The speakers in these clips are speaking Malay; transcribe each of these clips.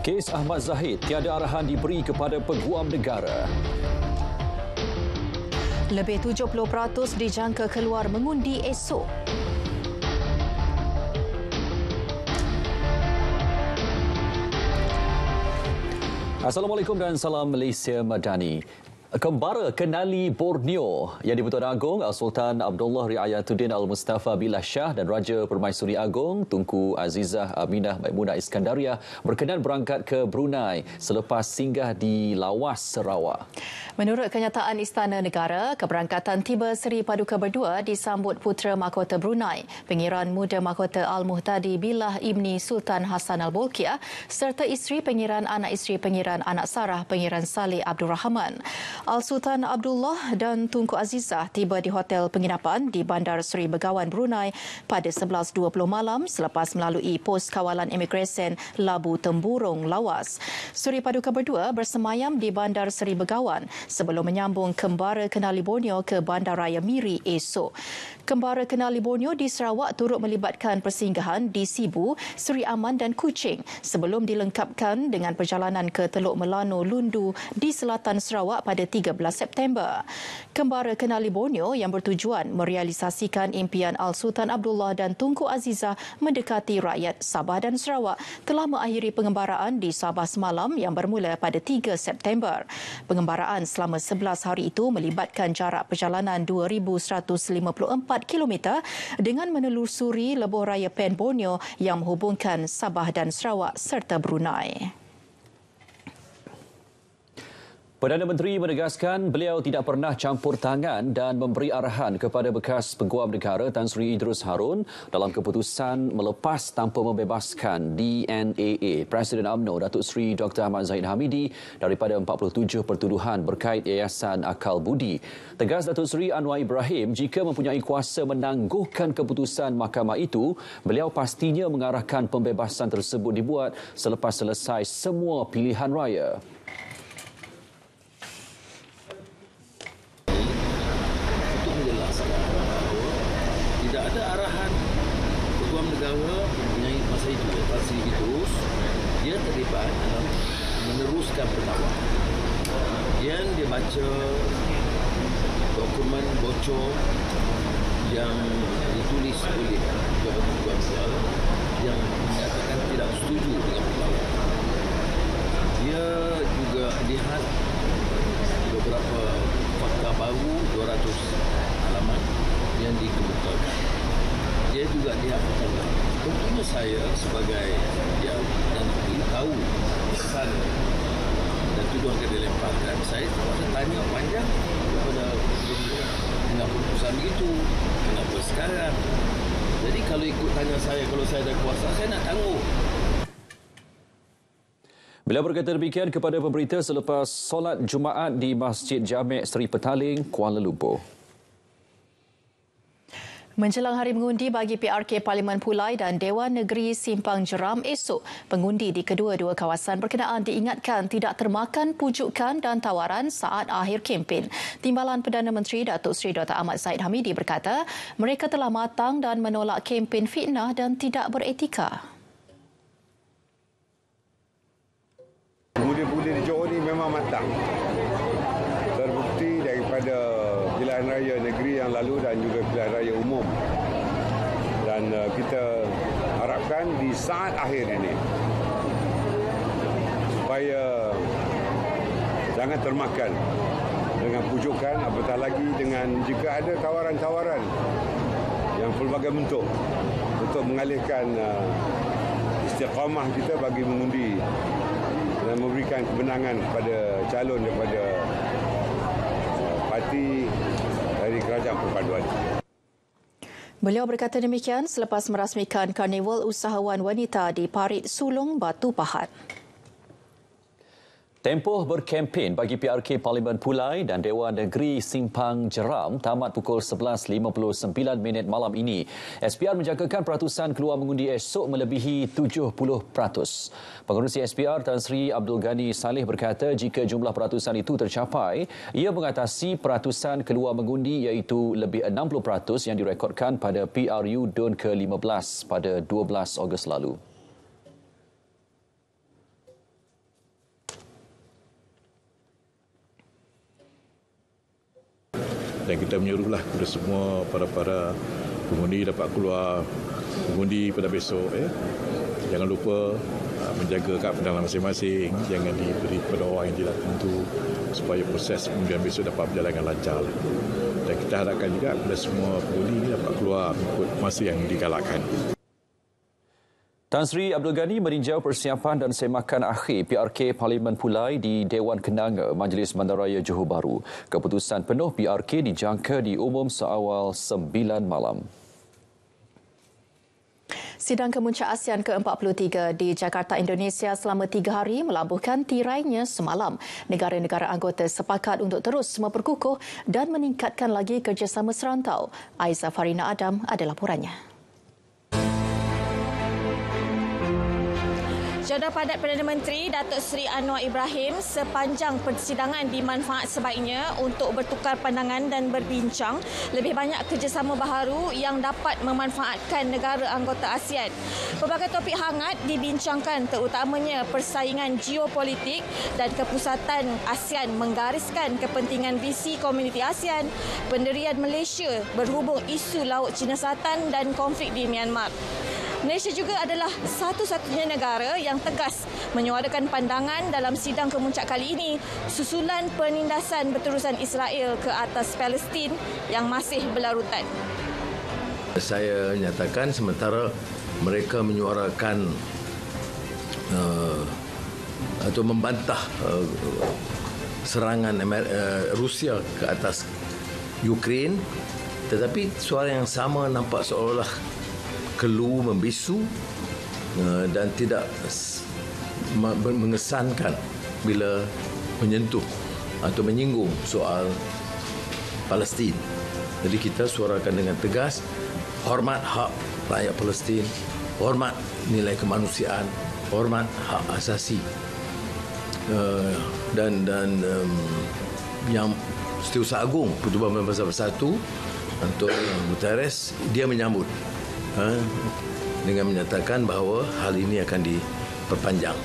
Kes Ahmad Zahid tiada arahan diberi kepada peguam negara. Lebih 70% dijangka keluar mengundi esok. Assalamualaikum dan salam Malaysia Madani. Kembara kenali Borneo yang di-Pertuan Agong Sultan Abdullah Riayatuddin Al-Mustafa Billah Shah dan Raja Permaisuri Agong Tunku Azizah Aminah Maimunah Iskandaria berkenan berangkat ke Brunei selepas singgah di Lawas Sarawak. Menurut kenyataan Istana Negara, keberangkatan tiba Seri Paduka Berdua disambut Putera Mahkota Brunei, Pengiran Muda Mahkota Al-Muhtadi Billah Ibni Sultan Hassan Al-Bolkiah serta isteri Pengiran Anak Isteri Pengiran Anak Sarah Pengiran Saleh Abdul Rahman. Al-Sultan Abdullah dan Tunku Azizah tiba di hotel penginapan di Bandar Seri Begawan Brunei pada 11.20 malam selepas melalui pos kawalan imigresen Labu Temburung, Lawas. Seri Paduka berdua bersemayam di Bandar Seri Begawan sebelum menyambung kembara Kenali Borneo ke Bandaraya Miri esok. Kembara Kenali Borneo di Sarawak turut melibatkan persinggahan di Sibu, Seri Aman dan Kuching sebelum dilengkapkan dengan perjalanan ke Teluk Melano Lundu di selatan Sarawak pada 13 September. Kembara Kenali Borneo yang bertujuan merealisasikan impian Al-Sultan Abdullah dan Tunku Azizah mendekati rakyat Sabah dan Sarawak telah mengakhiri pengembaraan di Sabah semalam yang bermula pada 3 September. Pengembaraan selama 11 hari itu melibatkan jarak perjalanan 2154 km dengan menelusuri lebuh raya Pen Borneo yang menghubungkan Sabah dan Sarawak serta Brunei. Perdana Menteri menegaskan beliau tidak pernah campur tangan dan memberi arahan kepada bekas peguam negara Tan Sri Idrus Harun dalam keputusan melepas tanpa membebaskan DNAA Presiden UMNO Datuk Sri Dr. Ahmad Zahid Hamidi daripada 47 pertuduhan berkait Yayasan Akal Budi. Tegas Datuk Sri Anwar Ibrahim jika mempunyai kuasa menangguhkan keputusan mahkamah itu, beliau pastinya mengarahkan pembebasan tersebut dibuat selepas selesai semua pilihan raya. negara masa itu Fasli Idrus dia terlibat dalam meneruskan penawar yang dia baca dokumen bocor yang ditulis oleh Jabatan Kuasa yang menyatakan tidak setuju dengan penawar dia juga lihat beberapa fakta baru 200 halaman yang dikemukakan. Dia juga lihat pertama tentunya saya sebagai yang dan tahu pesan dan tuduhan yang dilemparkan saya terpaksa tanya panjang kepada kenapa perusahaan itu kenapa sekarang jadi kalau ikut tanya saya kalau saya ada kuasa saya nak tangguh Beliau berkata demikian kepada pemberita selepas solat Jumaat di Masjid Jamek Seri Petaling, Kuala Lumpur. Menjelang hari mengundi bagi PRK Parlimen Pulai dan Dewan Negeri Simpang Jeram esok, pengundi di kedua-dua kawasan berkenaan diingatkan tidak termakan pujukan dan tawaran saat akhir kempen. Timbalan Perdana Menteri Datuk Seri Dr. Ahmad Said Hamidi berkata, mereka telah matang dan menolak kempen fitnah dan tidak beretika. Pengundi-pengundi di Johor ini memang matang. Terbukti daripada pilihan raya negeri yang lalu dan juga pilihan raya umum. Dan uh, kita harapkan di saat akhir ini supaya jangan termakan dengan pujukan apatah lagi dengan jika ada tawaran-tawaran yang pelbagai bentuk untuk mengalihkan uh, istiqamah kita bagi mengundi dan memberikan kebenangan kepada calon daripada parti dari Kerajaan Perpaduan. Beliau berkata demikian selepas merasmikan Karnival Usahawan Wanita di Parit Sulong, Batu Pahat. Tempoh berkempen bagi PRK Parlimen Pulai dan Dewan Negeri Simpang Jeram tamat pukul 11.59 minit malam ini. SPR menjangkakan peratusan keluar mengundi esok melebihi 70%. Pengerusi SPR Tan Sri Abdul Ghani Saleh berkata jika jumlah peratusan itu tercapai, ia mengatasi peratusan keluar mengundi iaitu lebih 60% yang direkodkan pada PRU DUN ke-15 pada 12 Ogos lalu. Dan kita menyuruhlah kepada semua para-para pengundi dapat keluar mengundi pada besok ya. Jangan lupa uh, menjaga kad pendalam masing-masing jangan diberi kepada orang yang tidak tentu supaya proses pengundian besok dapat berjalan dengan lancar dan kita harapkan juga kepada semua pengundi dapat keluar mengikut masa yang digalakkan. Tan Sri Abdul Ghani meninjau persiapan dan semakan akhir PRK Parlimen Pulai di Dewan Kenanga Majlis Bandaraya Johor Bahru. Keputusan penuh PRK dijangka diumum seawal 9 malam. Sidang Kemuncak ASEAN ke-43 di Jakarta, Indonesia selama tiga hari melabuhkan tirainya semalam. Negara-negara anggota sepakat untuk terus memperkukuh dan meningkatkan lagi kerjasama serantau. Aiza Farina Adam ada laporannya. Jadual padat Perdana Menteri Datuk Seri Anwar Ibrahim sepanjang persidangan dimanfaat sebaiknya untuk bertukar pandangan dan berbincang lebih banyak kerjasama baharu yang dapat memanfaatkan negara anggota ASEAN. Pelbagai topik hangat dibincangkan terutamanya persaingan geopolitik dan kepusatan ASEAN menggariskan kepentingan visi komuniti ASEAN, pendirian Malaysia berhubung isu Laut Cina Selatan dan konflik di Myanmar. Malaysia juga adalah satu-satunya negara yang tegas menyuarakan pandangan dalam sidang kemuncak kali ini susulan penindasan berterusan Israel ke atas Palestin yang masih berlarutan. Saya nyatakan sementara mereka menyuarakan uh, atau membantah uh, serangan Amer- uh, Rusia ke atas Ukraine tetapi suara yang sama nampak seolah-olah kelu membisu uh, dan tidak mengesankan bila menyentuh atau menyinggung soal Palestin. Jadi kita suarakan dengan tegas hormat hak rakyat Palestin, hormat nilai kemanusiaan, hormat hak asasi. Uh, dan dan yang Setiausaha Agung Pertubuhan Berbangsa Bersatu Antonio Guterres dia menyambut dengan menyatakan bahawa hal ini akan diperpanjang.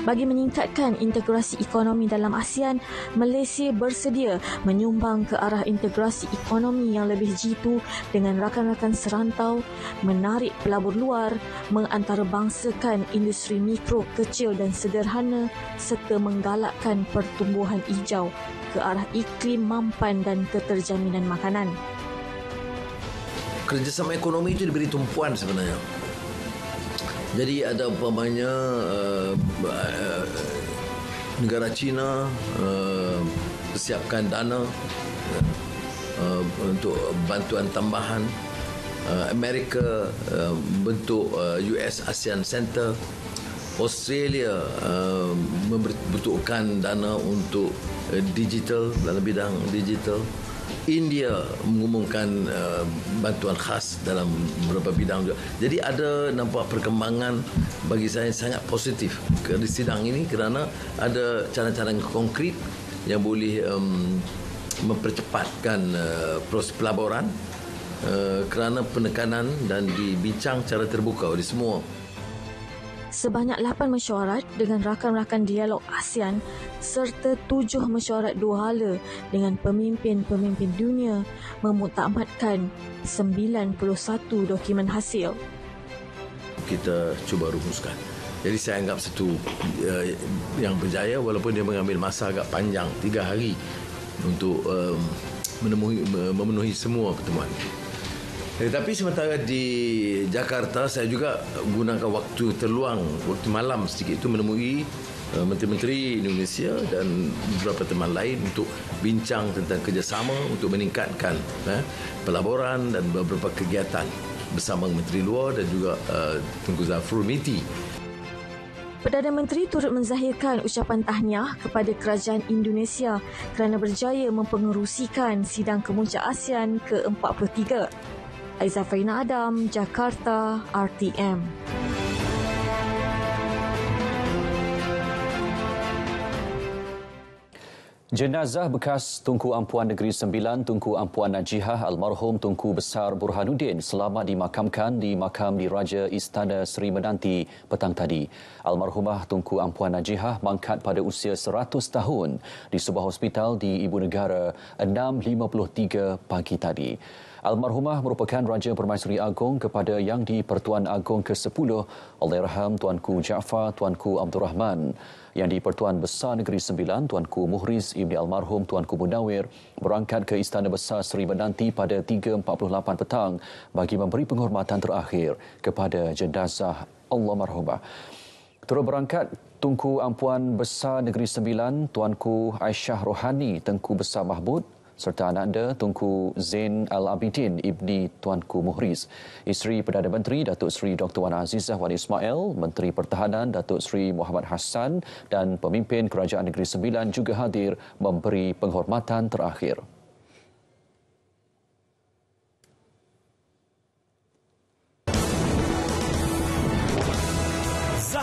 Bagi meningkatkan integrasi ekonomi dalam ASEAN, Malaysia bersedia menyumbang ke arah integrasi ekonomi yang lebih jitu dengan rakan-rakan serantau, menarik pelabur luar, mengantarabangsakan industri mikro, kecil dan sederhana serta menggalakkan pertumbuhan hijau ke arah iklim mampan dan keterjaminan makanan kerjasama ekonomi itu diberi tumpuan sebenarnya. Jadi ada umpamanya uh, uh, negara China uh, persiapkan dana uh, untuk bantuan tambahan. Uh, Amerika uh, bentuk uh, US ASEAN Center. Australia uh, membutuhkan dana untuk uh, digital dalam bidang digital. India mengumumkan uh, bantuan khas dalam beberapa bidang juga. Jadi ada nampak perkembangan bagi saya sangat positif ke sidang ini kerana ada cara-cara konkret yang boleh um, mempercepatkan uh, proses pelaburan uh, kerana penekanan dan dibincang cara terbuka oleh semua sebanyak 8 mesyuarat dengan rakan-rakan dialog ASEAN serta 7 mesyuarat dua hala dengan pemimpin-pemimpin dunia memutamatkan 91 dokumen hasil. Kita cuba rumuskan. Jadi saya anggap satu uh, yang berjaya walaupun dia mengambil masa agak panjang, tiga hari untuk um, menemui, memenuhi semua pertemuan. Tetapi sementara di Jakarta saya juga gunakan waktu terluang, waktu malam sedikit itu menemui uh, menteri-menteri Indonesia dan beberapa teman lain untuk bincang tentang kerjasama untuk meningkatkan eh, pelaburan dan beberapa kegiatan bersama Menteri Luar dan juga uh, Tunku Zafrul Miti. Perdana Menteri turut menzahirkan ucapan tahniah kepada kerajaan Indonesia kerana berjaya mempengerusikan sidang kemuncak ASEAN ke-43. Aiza Farina Adam, Jakarta, RTM. Jenazah bekas Tunku Ampuan Negeri Sembilan Tunku Ampuan Najihah almarhum Tunku Besar Burhanuddin selamat dimakamkan di makam di Raja Istana Seri Menanti petang tadi. Almarhumah Tunku Ampuan Najihah mangkat pada usia 100 tahun di sebuah hospital di Ibu Negara 6.53 pagi tadi. Almarhumah merupakan Raja Permaisuri Agong kepada Yang di-Pertuan Agong ke-10 Allahyarham Tuanku Jaafar Tuanku Abdul Rahman yang di-Pertuan Besar Negeri Sembilan Tuanku Muhriz Ibni Almarhum Tuanku Munawir berangkat ke Istana Besar Seri Menanti pada 3.48 petang bagi memberi penghormatan terakhir kepada jenazah Allah Marhumah. Berangkat Tunku Ampuan Besar Negeri Sembilan Tuanku Aisyah Rohani Tengku Besar Mahmud serta anak anda Tunku Zain Al-Abidin Ibni Tuanku Muhriz. Isteri Perdana Menteri Datuk Seri Dr. Wan Azizah Wan Ismail, Menteri Pertahanan Datuk Seri Muhammad Hassan dan pemimpin Kerajaan Negeri Sembilan juga hadir memberi penghormatan terakhir.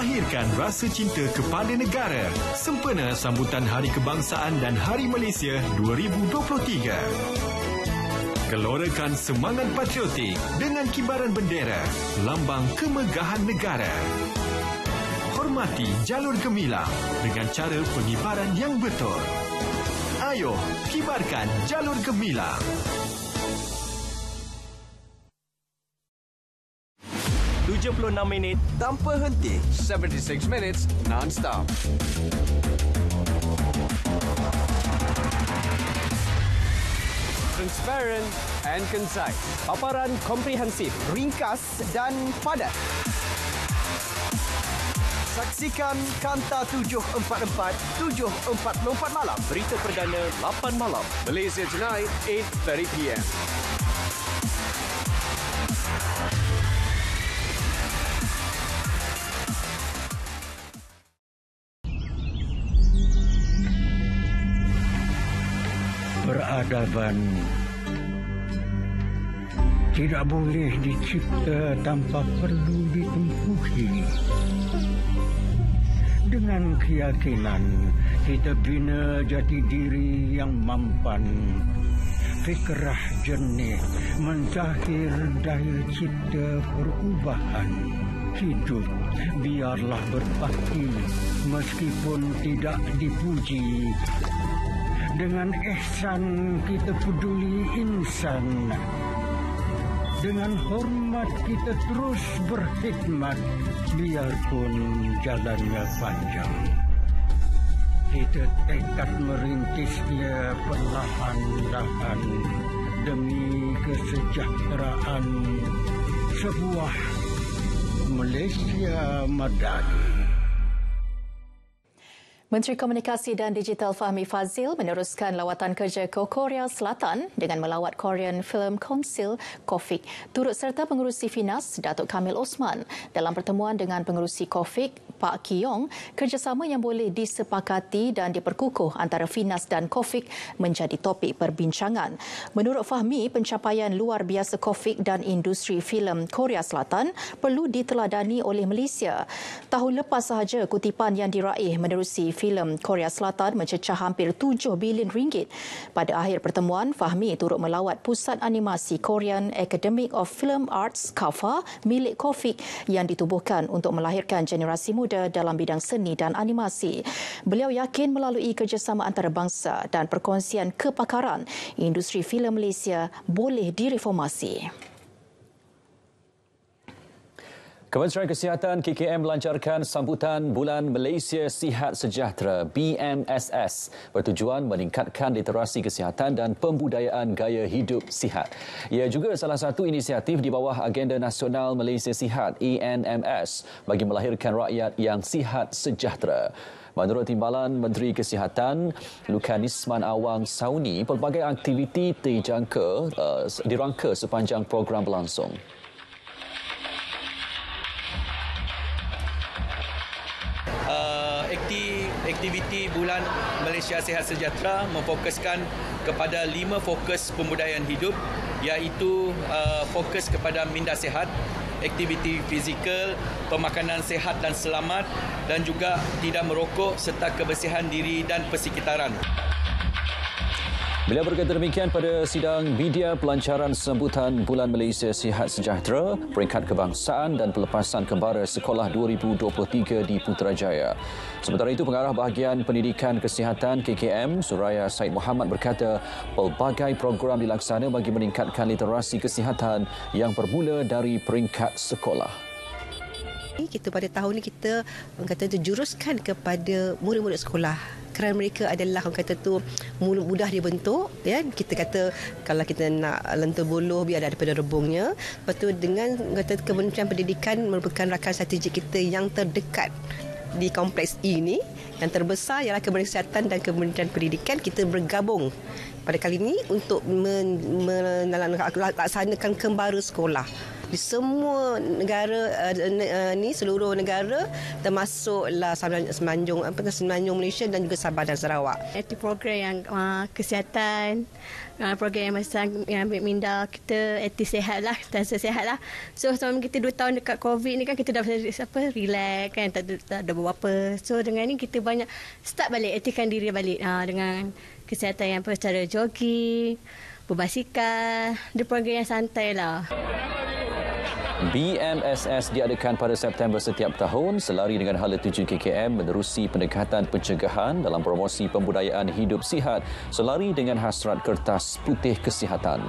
Zahirkan rasa cinta kepada negara sempena sambutan Hari Kebangsaan dan Hari Malaysia 2023. Gelorakan semangat patriotik dengan kibaran bendera, lambang kemegahan negara. Hormati jalur gemilang dengan cara pengibaran yang betul. Ayo, kibarkan jalur gemilang. 76 minit tanpa henti. 76 minutes non-stop. Transparent and concise. Paparan komprehensif, ringkas dan padat. Saksikan Kanta 744, 7.44 malam. Berita perdana 8 malam. Malaysia Tonight, 8.30pm. peradaban. Tidak boleh dicipta tanpa perlu ditempuhi. Dengan keyakinan kita bina jati diri yang mampan, fikrah jernih menzahir daya cipta perubahan. Hidup biarlah berbakti meskipun tidak dipuji dengan ihsan kita peduli insan. Dengan hormat kita terus berkhidmat biarpun jalannya panjang. Kita tekad merintisnya perlahan-lahan demi kesejahteraan sebuah Malaysia Madani. Menteri Komunikasi dan Digital Fahmi Fazil meneruskan lawatan kerja ke Korea Selatan dengan melawat Korean Film Council KOFIK turut serta pengurusi Finas Datuk Kamil Osman dalam pertemuan dengan pengurusi KOFIK Pak Kiyong kerjasama yang boleh disepakati dan diperkukuh antara Finas dan KOFIK menjadi topik perbincangan. Menurut Fahmi, pencapaian luar biasa KOFIK dan industri filem Korea Selatan perlu diteladani oleh Malaysia. Tahun lepas sahaja kutipan yang diraih menerusi filem Korea Selatan mencecah hampir 7 bilion ringgit. Pada akhir pertemuan, Fahmi turut melawat pusat animasi Korean Academic of Film Arts KAFA milik Kofik yang ditubuhkan untuk melahirkan generasi muda dalam bidang seni dan animasi. Beliau yakin melalui kerjasama antarabangsa dan perkongsian kepakaran, industri filem Malaysia boleh direformasi. Kementerian Kesihatan KKM melancarkan sambutan Bulan Malaysia Sihat Sejahtera BMSS bertujuan meningkatkan literasi kesihatan dan pembudayaan gaya hidup sihat. Ia juga salah satu inisiatif di bawah Agenda Nasional Malaysia Sihat ENMS bagi melahirkan rakyat yang sihat sejahtera. Menurut Timbalan Menteri Kesihatan Lukanisman Awang Sauni, pelbagai aktiviti dijangka uh, dirangka sepanjang program berlangsung. Aktiviti Bulan Malaysia Sehat Sejahtera memfokuskan kepada lima fokus pembudayaan hidup iaitu uh, fokus kepada minda sehat, aktiviti fizikal, pemakanan sehat dan selamat dan juga tidak merokok serta kebersihan diri dan persekitaran. Beliau berkata demikian pada sidang media pelancaran sambutan Bulan Malaysia Sihat Sejahtera, peringkat kebangsaan dan pelepasan kembara sekolah 2023 di Putrajaya. Sementara itu, pengarah bahagian pendidikan kesihatan KKM, Suraya Said Muhammad berkata pelbagai program dilaksana bagi meningkatkan literasi kesihatan yang bermula dari peringkat sekolah kita pada tahun ni kita kata tu juruskan kepada murid-murid sekolah. Kerana mereka adalah orang kata tu mudah dibentuk ya. Kita kata kalau kita nak lentur buluh biar ada daripada rebungnya. Lepas tu dengan kata Kementerian Pendidikan merupakan rakan strategik kita yang terdekat di kompleks ini yang terbesar ialah Kementerian Kesihatan dan Kementerian Pendidikan. Kita bergabung pada kali ini untuk melaksanakan kembara sekolah di semua negara uh, ni seluruh negara termasuklah semenanjung apa semenanjung Malaysia dan juga Sabah dan Sarawak. Itu program yang uh, kesihatan uh, program yang masa yang ambil minda kita aktif sehat lah dan sehat lah. So selama kita 2 tahun dekat COVID ni kan kita dah apa relax kan tak, tak ada buat apa. So dengan ni kita banyak start balik aktifkan diri balik uh, dengan kesihatan yang secara jogging, berbasikal, dia program yang santai lah. BMSS diadakan pada September setiap tahun selari dengan hala 7 KKM menerusi pendekatan pencegahan dalam promosi pembudayaan hidup sihat selari dengan hasrat kertas putih kesihatan.